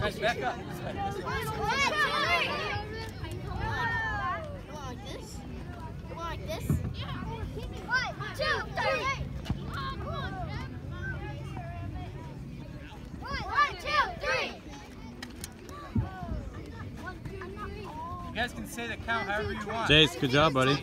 Guys, back up. You guys can say the count however you want. Jace, good job, buddy.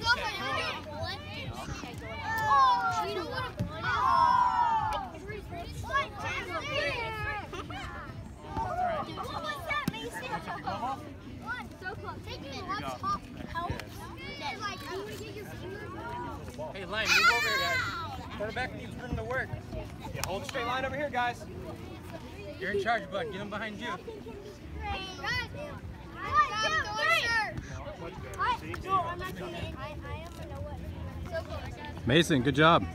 Hey, line, move over here, guys. Quarterback needs room to work. Yeah, hold a straight line over here, guys. You're in charge, bud. Get him behind you. Mason, good job.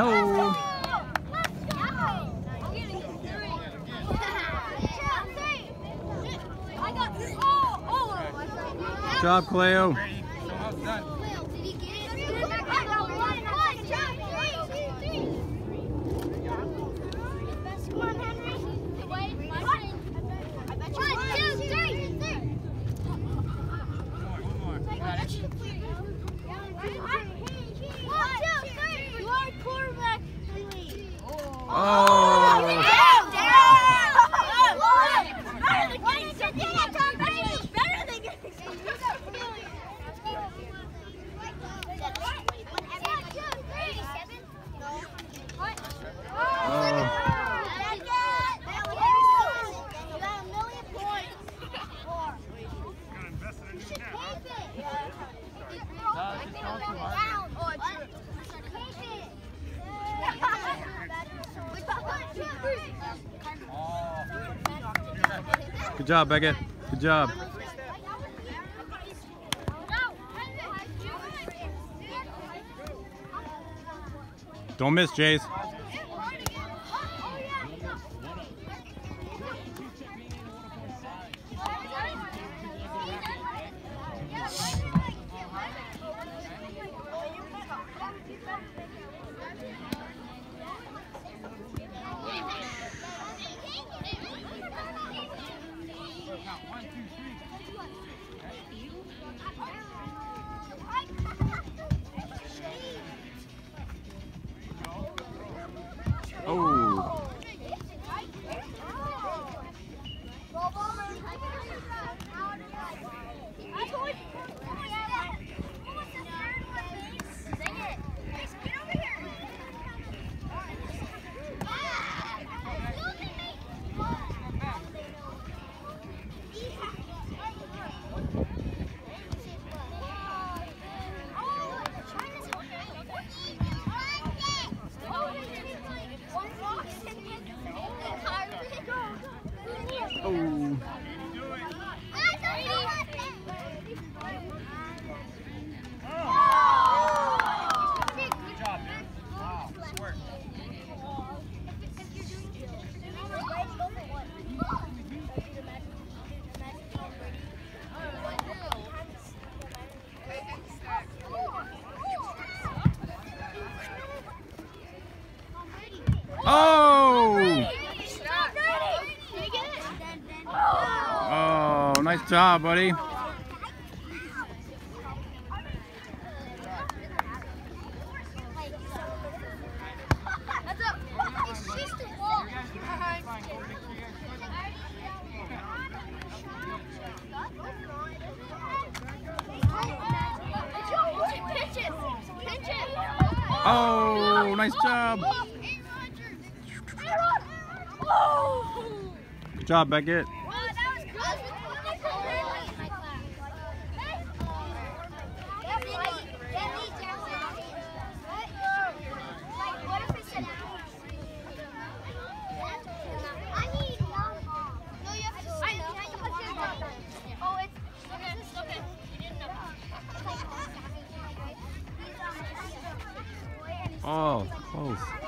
Oh. Good job, Cleo. Oh. Job, Beckett. Good job. Don't miss, Jace. Oh. Oh, nice job, buddy. Oh, oh nice job. Job, Beckett. Oh, close.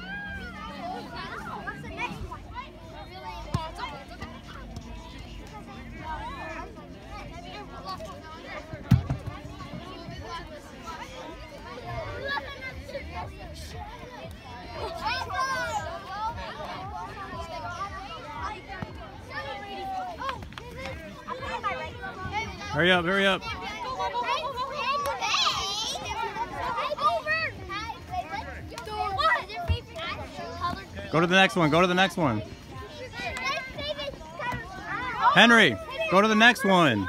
Hurry up, hurry up. Go to the next one. Go to the next one. Henry, go to the next one.